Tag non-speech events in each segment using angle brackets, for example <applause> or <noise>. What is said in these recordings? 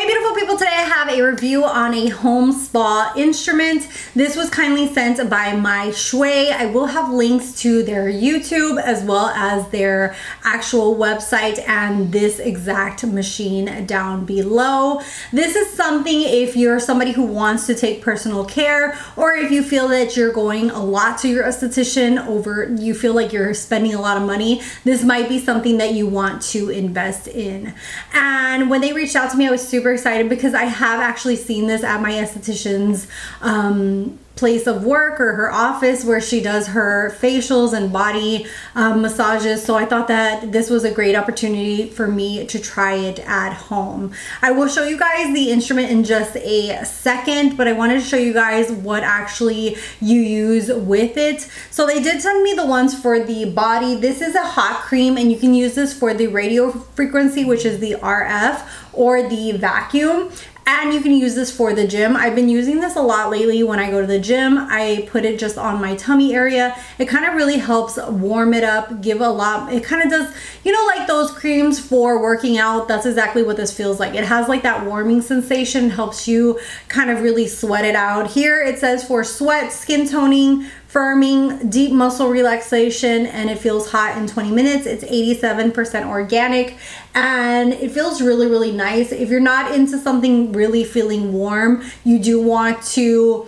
Hey beautiful people, today I have a review on a home spa instrument. This was kindly sent by Mychway. I will have links to their YouTube as well as their actual website and this exact machine down below. This is something if you're somebody who wants to take personal care or if you feel that you're going a lot to your esthetician over, you feel like you're spending a lot of money, this might be something that you want to invest in. And when they reached out to me, I was super super excited because I have actually seen this at my esthetician's um, place of work or her office where she does her facials and body um, massages. So I thought that this was a great opportunity for me to try it at home. I will show you guys the instrument in just a second, but I wanted to show you guys what actually you use with it. So they did send me the ones for the body. This is a hot cream and you can use this for the radio frequency, which is the RF or the vacuum and you can use this for the gym. I've been using this a lot lately when I go to the gym. I put it just on my tummy area. It kind of really helps warm it up, give a lot. It kind of does, you know, like those creams for working out. That's exactly what this feels like. It has like that warming sensation, helps you kind of really sweat it out. Here it says for sweat, skin toning, firming, deep muscle relaxation, and it feels hot in 20 minutes. It's 87% organic and it feels really, really nice. If you're not into something really feeling warm, you do want to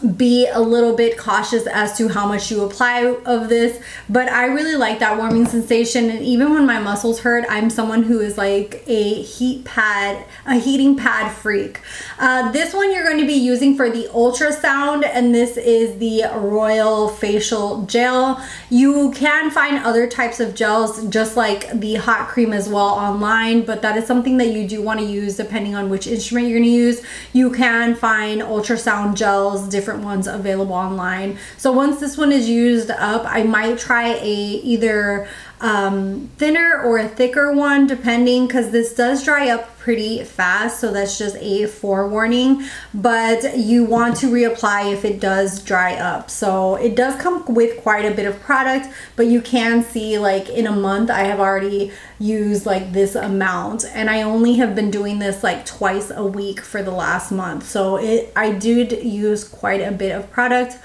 be a little bit cautious as to how much you apply of this but I really like that warming sensation and even when my muscles hurt I'm someone who is like a heat pad a heating pad freak. Uh, this one you're going to be using for the ultrasound and this is the royal facial gel. You can find other types of gels just like the hot cream as well online but that is something that you do want to use depending on which instrument you're going to use. You can find ultrasound gels different ones available online. So once this one is used up, I might try a either um, thinner or a thicker one depending because this does dry up pretty fast so that's just a forewarning but you want to reapply if it does dry up. So it does come with quite a bit of product but you can see like in a month I have already used like this amount and I only have been doing this like twice a week for the last month. So it I did use quite a bit of product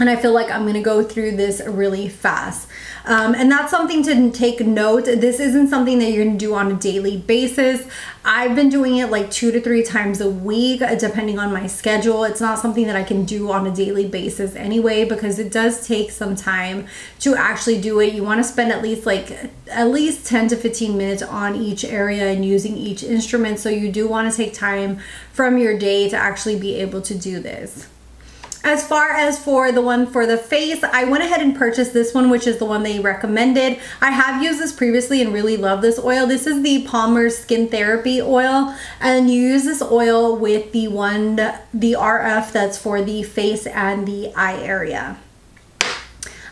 and I feel like I'm gonna go through this really fast. Um, and that's something to take note. This isn't something that you're gonna do on a daily basis. I've been doing it like two to three times a week, depending on my schedule. It's not something that I can do on a daily basis anyway, because it does take some time to actually do it. You wanna spend at least like, at least 10 to 15 minutes on each area and using each instrument. So you do wanna take time from your day to actually be able to do this. As far as for the one for the face, I went ahead and purchased this one, which is the one they recommended. I have used this previously and really love this oil. This is the Palmer's Skin Therapy Oil, and you use this oil with the one, the RF that's for the face and the eye area.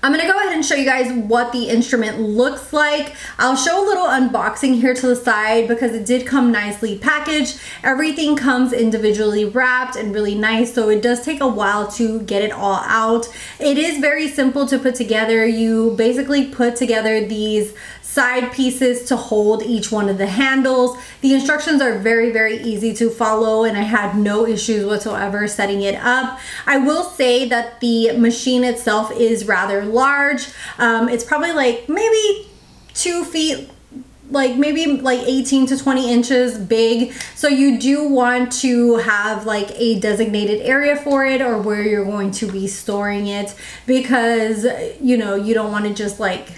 I'm gonna go ahead and show you guys what the instrument looks like. I'll show a little unboxing here to the side because it did come nicely packaged. Everything comes individually wrapped and really nice, so it does take a while to get it all out. It is very simple to put together. You basically put together these side pieces to hold each one of the handles. The instructions are very, very easy to follow and I had no issues whatsoever setting it up. I will say that the machine itself is rather large. Um, it's probably like maybe two feet like maybe like 18 to 20 inches big so you do want to have like a designated area for it or where you're going to be storing it because you know you don't want to just like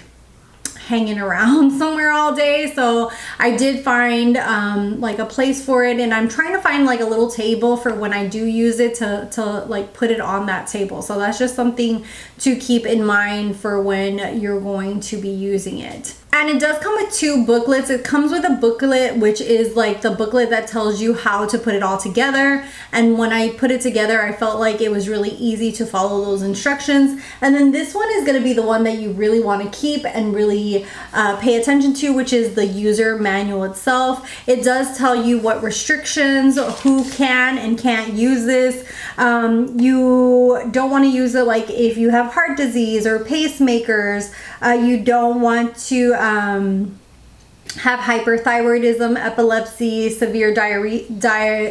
hanging around <laughs> somewhere all day. So I did find um, like a place for it and I'm trying to find like a little table for when I do use it to, to like put it on that table. So that's just something to keep in mind for when you're going to be using it. And it does come with two booklets. It comes with a booklet, which is like the booklet that tells you how to put it all together. And when I put it together, I felt like it was really easy to follow those instructions. And then this one is gonna be the one that you really wanna keep and really uh, pay attention to, which is the user manual itself. It does tell you what restrictions, who can and can't use this. Um, you don't wanna use it like if you have heart disease or pacemakers, uh, you don't want to um, have hyperthyroidism, epilepsy, severe di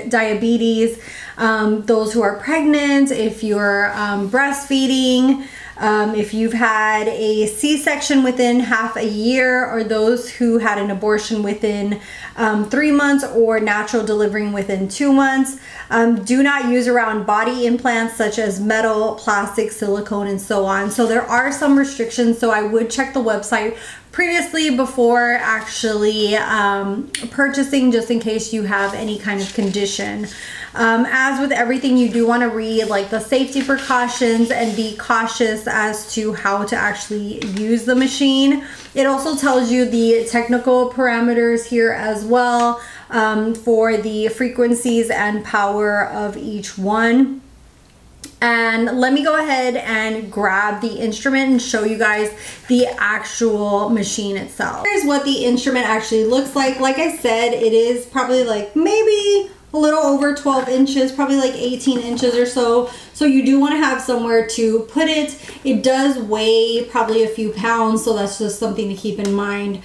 diabetes, um, those who are pregnant, if you're um, breastfeeding, um, if you've had a C-section within half a year, or those who had an abortion within um, three months, or natural delivering within two months, um, do not use around body implants such as metal, plastic, silicone, and so on. So there are some restrictions, so I would check the website previously before actually um, purchasing just in case you have any kind of condition. Um, as with everything, you do want to read like the safety precautions and be cautious as to how to actually use the machine. It also tells you the technical parameters here as well um, for the frequencies and power of each one. And let me go ahead and grab the instrument and show you guys the actual machine itself. Here's what the instrument actually looks like. Like I said, it is probably like maybe a little over 12 inches, probably like 18 inches or so. So you do want to have somewhere to put it. It does weigh probably a few pounds, so that's just something to keep in mind.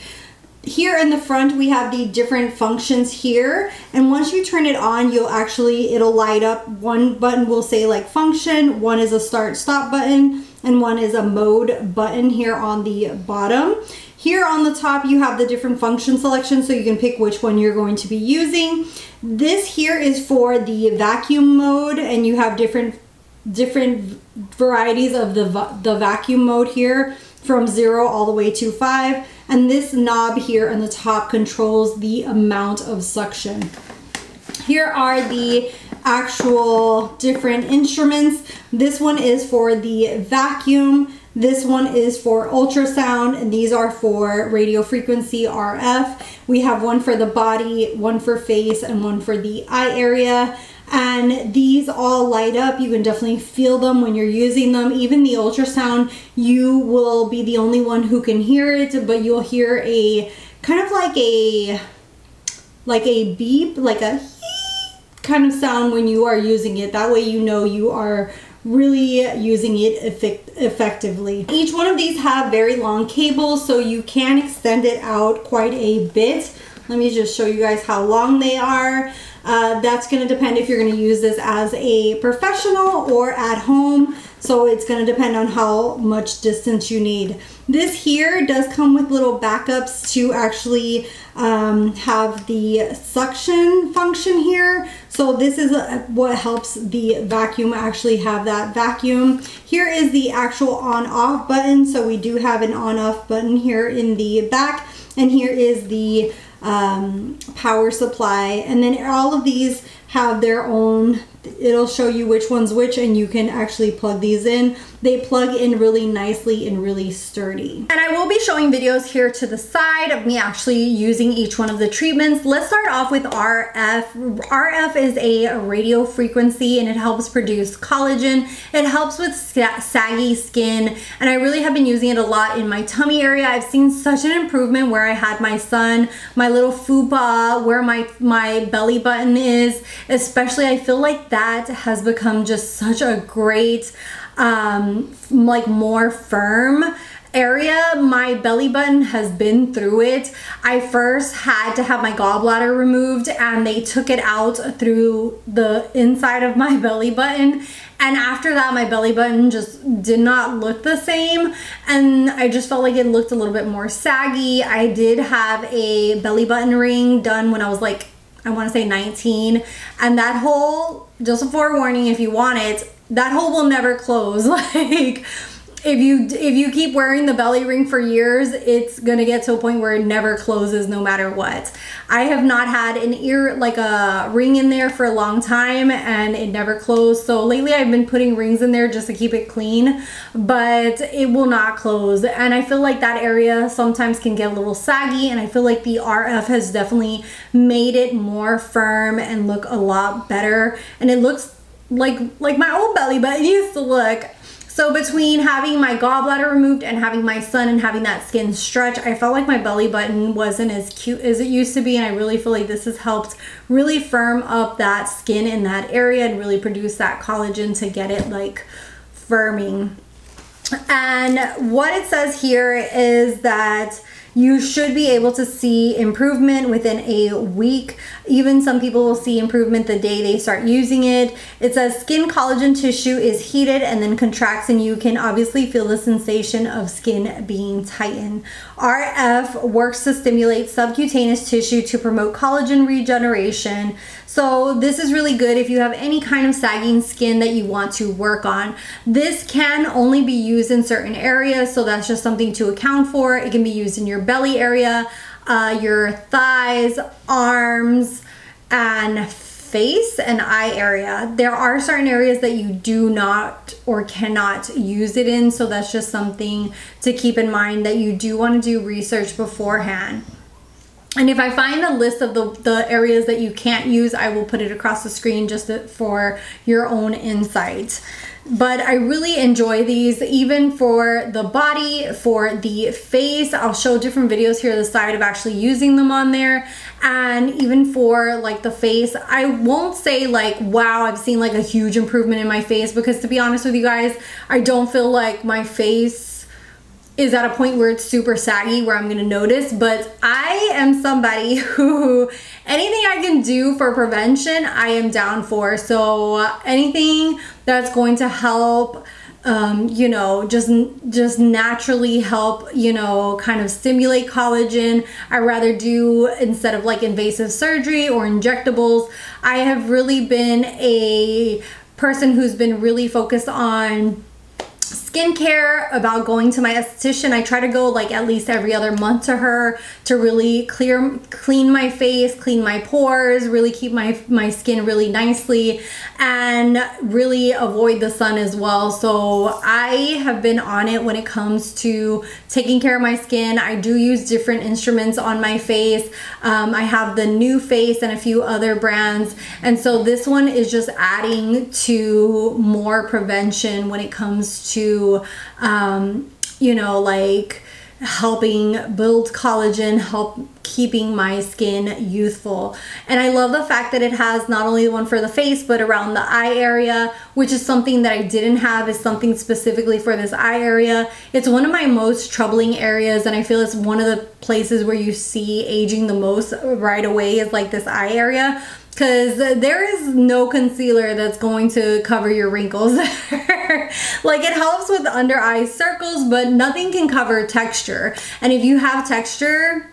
Here in the front, we have the different functions here. And once you turn it on, you'll actually, it'll light up. One button will say like function, one is a start stop button, and one is a mode button here on the bottom. Here on the top, you have the different function selections so you can pick which one you're going to be using. This here is for the vacuum mode and you have different different varieties of the, the vacuum mode here from zero all the way to five. And this knob here on the top controls the amount of suction. Here are the actual different instruments. This one is for the vacuum. This one is for ultrasound and these are for radio frequency RF. We have one for the body, one for face, and one for the eye area. And these all light up. You can definitely feel them when you're using them. Even the ultrasound, you will be the only one who can hear it, but you'll hear a kind of like a like a beep, like a <laughs> kind of sound when you are using it. That way you know you are really using it effect effectively. Each one of these have very long cables so you can extend it out quite a bit. Let me just show you guys how long they are. Uh, that's going to depend if you're going to use this as a professional or at home. So it's going to depend on how much distance you need. This here does come with little backups to actually um, have the suction function here. So this is a, what helps the vacuum actually have that vacuum. Here is the actual on off button. So we do have an on off button here in the back. And here is the um, power supply. And then all of these have their own it'll show you which one's which and you can actually plug these in. They plug in really nicely and really sturdy. And I will be showing videos here to the side of me actually using each one of the treatments. Let's start off with RF. RF is a radio frequency and it helps produce collagen. It helps with saggy skin and I really have been using it a lot in my tummy area. I've seen such an improvement where I had my son, my little fupa, where my, my belly button is, especially I feel like that has become just such a great, um, like more firm area. My belly button has been through it. I first had to have my gallbladder removed and they took it out through the inside of my <laughs> belly button. And after that my belly button just did not look the same. And i just felt like it looked a little bit more saggy. I did have a belly button ring done when i was like I want to say 19. And that hole, just a forewarning if you want it, that hole will never close. <laughs> like if you if you keep wearing the belly ring for years, it's gonna get to a point where it never closes no matter what. I have not had an ear like a ring in there for a long time and it never closed. So lately I've been putting rings in there just to keep it clean, but it will not close. And I feel like that area sometimes can get a little saggy and I feel like the RF has definitely made it more firm and look a lot better. And it looks like like my old belly button used to look so between having my gallbladder removed and having my son and having that skin stretch, I felt like my belly button wasn't as cute as it used to be. And I really feel like this has helped really firm up that skin in that area and really produce that collagen to get it like firming. And what it says here is that you should be able to see improvement within a week. Even some people will see improvement the day they start using it. It says skin collagen tissue is heated and then contracts and you can obviously feel the sensation of skin being tightened. RF works to stimulate subcutaneous tissue to promote collagen regeneration. So this is really good if you have any kind of sagging skin that you want to work on. This can only be used in certain areas, so that's just something to account for. It can be used in your belly area, uh, your thighs, arms, and face and eye area. There are certain areas that you do not or cannot use it in, so that's just something to keep in mind that you do want to do research beforehand. And if I find a list of the, the areas that you can't use, I will put it across the screen just for your own insight. But I really enjoy these even for the body, for the face. I'll show different videos here the side of actually using them on there. And even for like the face, I won't say like, wow, I've seen like a huge improvement in my face because to be honest with you guys, I don't feel like my face is at a point where it's super saggy where I'm gonna notice, but I am somebody <laughs> who anything I can do for prevention, I am down for. So anything that's going to help um, you know, just just naturally help, you know, kind of stimulate collagen. I rather do instead of like invasive surgery or injectables. I have really been a person who's been really focused on skincare, about going to my esthetician. I try to go like at least every other month to her to really clear, clean my face, clean my pores, really keep my, my skin really nicely and really avoid the sun as well. So I have been on it when it comes to taking care of my skin. I do use different instruments on my face. Um, I have the NuFACE and a few other brands. And so this one is just adding to more prevention when it comes um, you know, like helping build collagen, help keeping my skin youthful. And I love the fact that it has not only the one for the face, but around the eye area, which is something that I didn't have, is something specifically for this eye area. It's one of my most troubling areas, and I feel it's one of the places where you see aging the most right away is like this eye area because there is no concealer that's going to cover your wrinkles. <laughs> like it helps with under eye circles, but nothing can cover texture. And if you have texture,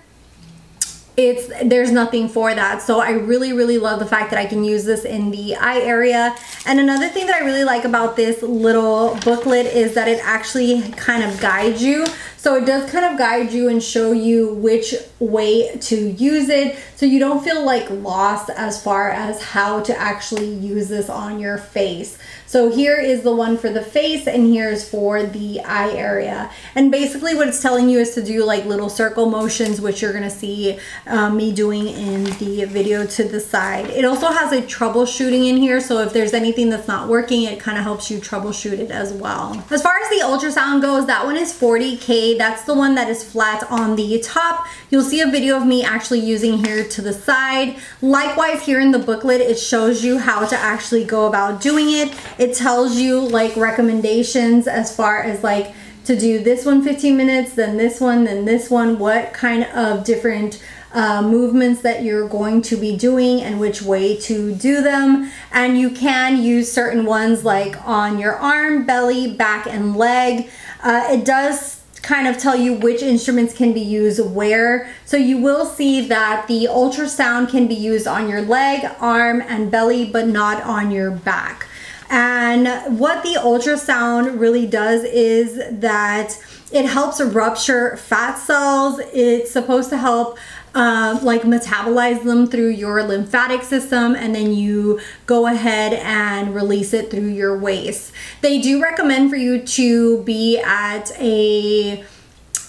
it's there's nothing for that so I really really love the fact that I can use this in the eye area and another thing that I really like about this little booklet is that it actually kind of guides you so it does kind of guide you and show you which way to use it so you don't feel like lost as far as how to actually use this on your face. So here is the one for the face and here's for the eye area. And basically what it's telling you is to do like little circle motions, which you're gonna see um, me doing in the video to the side. It also has a troubleshooting in here. So if there's anything that's not working, it kind of helps you troubleshoot it as well. As far as the ultrasound goes, that one is 40K that's the one that is flat on the top. You'll see a video of me actually using here to the side. Likewise, here in the booklet, it shows you how to actually go about doing it. It tells you like recommendations as far as like to do this one 15 minutes, then this one, then this one, what kind of different uh, movements that you're going to be doing and which way to do them. And you can use certain ones like on your arm, belly, back, and leg. Uh, it does kind of tell you which instruments can be used where. So you will see that the ultrasound can be used on your leg, arm, and belly, but not on your back. And what the ultrasound really does is that it helps rupture fat cells. It's supposed to help uh, like metabolize them through your lymphatic system and then you go ahead and release it through your waste. They do recommend for you to be at a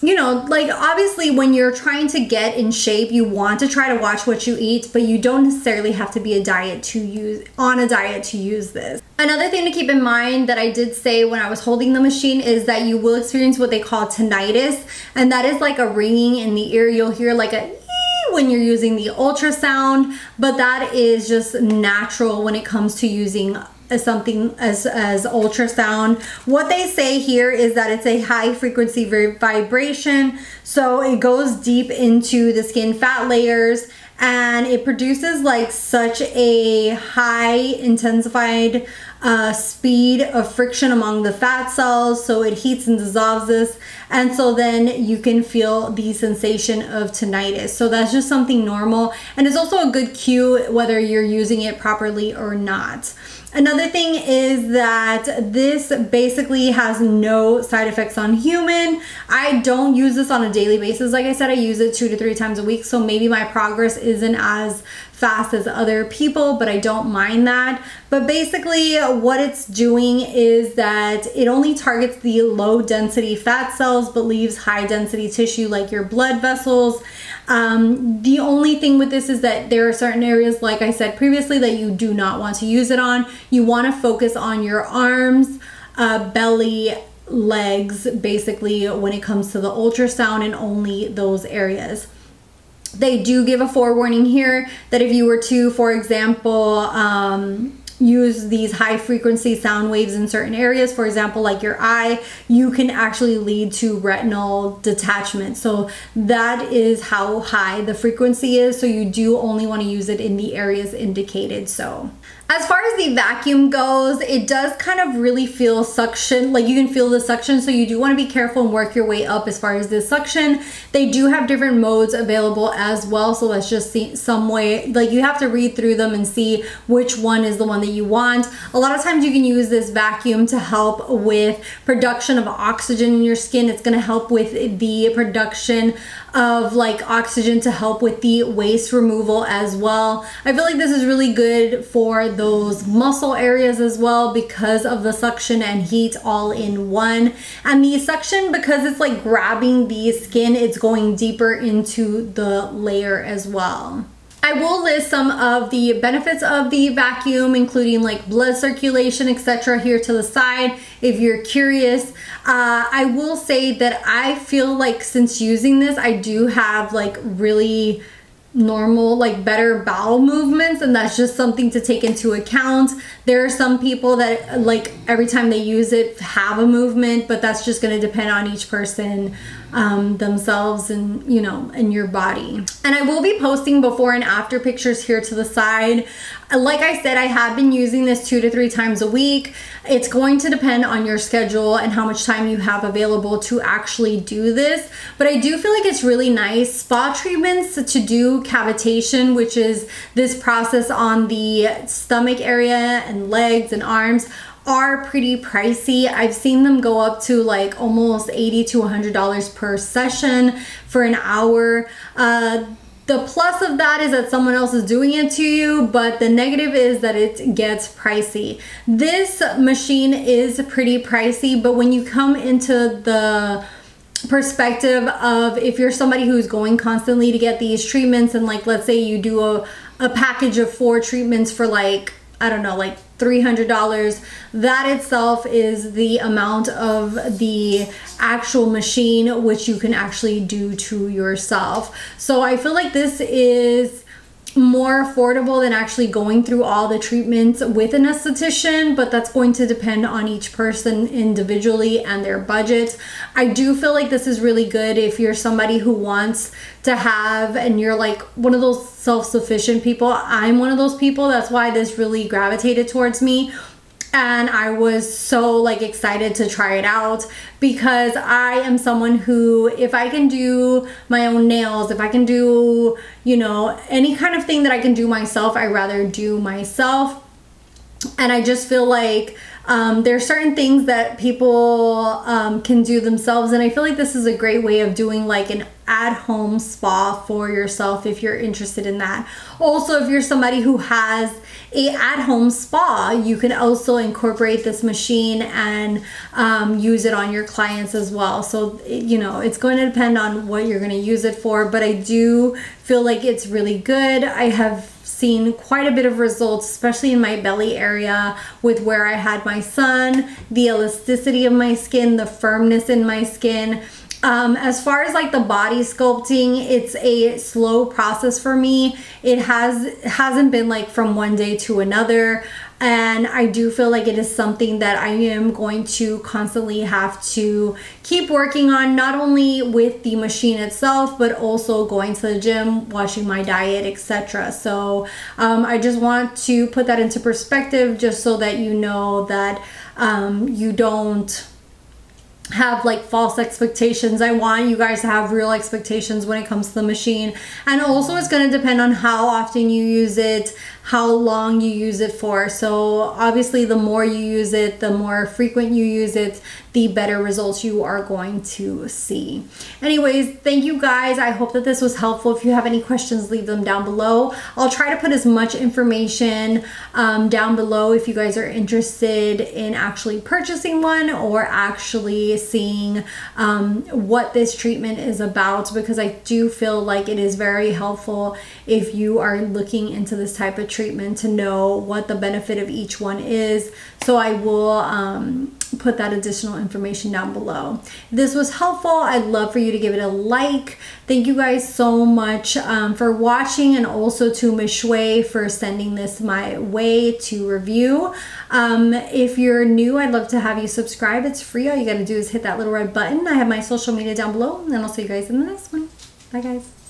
you know, like obviously when you're trying to get in shape, you want to try to watch what you eat, but you don't necessarily have to be a diet to use on a diet to use this. Another thing to keep in mind that I did say when I was holding the machine is that you will experience what they call tinnitus, and that is like a ringing in the ear. You'll hear like a when you're using the ultrasound, but that is just natural when it comes to using something as as ultrasound. What they say here is that it's a high frequency vibration, so it goes deep into the skin fat layers and it produces like such a high intensified uh, speed of friction among the fat cells so it heats and dissolves this and so then you can feel the sensation of tinnitus so that's just something normal and it's also a good cue whether you're using it properly or not Another thing is that this basically has no side effects on human. I don't use this on a daily basis. Like I said, I use it two to three times a week. So maybe my progress isn't as fast as other people, but I don't mind that. But basically what it's doing is that it only targets the low density fat cells, but leaves high density tissue like your blood vessels. Um, the only thing with this is that there are certain areas, like I said previously, that you do not want to use it on. You want to focus on your arms, uh, belly, legs, basically, when it comes to the ultrasound and only those areas. They do give a forewarning here that if you were to, for example, um, use these high frequency sound waves in certain areas, for example, like your eye, you can actually lead to retinal detachment. So that is how high the frequency is. So you do only want to use it in the areas indicated. So as far as the vacuum goes, it does kind of really feel suction, like you can feel the suction, so you do want to be careful and work your way up as far as the suction. They do have different modes available as well, so let's just see some way, like you have to read through them and see which one is the one that you want. A lot of times you can use this vacuum to help with production of oxygen in your skin. It's going to help with the production of like oxygen to help with the waste removal as well. I feel like this is really good for those muscle areas as well because of the suction and heat all in one. And the suction, because it's like grabbing the skin, it's going deeper into the layer as well. I will list some of the benefits of the vacuum, including like blood circulation, etc. here to the side if you're curious. Uh, I will say that I feel like since using this, I do have like really normal like better bowel movements and that's just something to take into account there are some people that like every time they use it have a movement but that's just going to depend on each person um, themselves and you know and your body. And I will be posting before and after pictures here to the side. Like I said I have been using this two to three times a week. It's going to depend on your schedule and how much time you have available to actually do this. But I do feel like it's really nice spa treatments to do cavitation which is this process on the stomach area and legs and arms are pretty pricey. I've seen them go up to like almost 80 to $100 per session for an hour. Uh, the plus of that is that someone else is doing it to you, but the negative is that it gets pricey. This machine is pretty pricey, but when you come into the perspective of if you're somebody who's going constantly to get these treatments and like let's say you do a, a package of four treatments for like I don't know, like $300. That itself is the amount of the actual machine which you can actually do to yourself. So I feel like this is more affordable than actually going through all the treatments with an esthetician, but that's going to depend on each person individually and their budget. I do feel like this is really good if you're somebody who wants to have and you're like one of those self-sufficient people. I'm one of those people. That's why this really gravitated towards me and I was so like excited to try it out because I am someone who if I can do my own nails, if I can do, you know, any kind of thing that I can do myself, I rather do myself. And I just feel like um, there are certain things that people um, can do themselves, and I feel like this is a great way of doing like an at-home spa for yourself if you're interested in that. Also, if you're somebody who has a at-home spa, you can also incorporate this machine and um, use it on your clients as well. So, you know, it's going to depend on what you're going to use it for, but I do feel like it's really good. I have seen quite a bit of results, especially in my belly area with where I had my son, the elasticity of my skin, the firmness in my skin. Um, as far as like the body sculpting, it's a slow process for me. It has hasn't been like from one day to another and I do feel like it is something that I am going to constantly have to keep working on, not only with the machine itself, but also going to the gym, watching my diet, etc. So um, I just want to put that into perspective just so that you know that um, you don't have like false expectations. I want you guys to have real expectations when it comes to the machine. And also it's going to depend on how often you use it, how long you use it for. So obviously the more you use it, the more frequent you use it, the better results you are going to see. Anyways, thank you guys. I hope that this was helpful. If you have any questions, leave them down below. I'll try to put as much information um, down below if you guys are interested in actually purchasing one or actually seeing um, what this treatment is about because I do feel like it is very helpful if you are looking into this type of treatment to know what the benefit of each one is. So I will um, put that additional information down below. If this was helpful, I'd love for you to give it a like. Thank you guys so much um, for watching and also to Mychway for sending this my way to review. Um, if you're new, I'd love to have you subscribe. It's free. All you got to do is hit that little red button. I have my social media down below and I'll see you guys in the next one. Bye guys.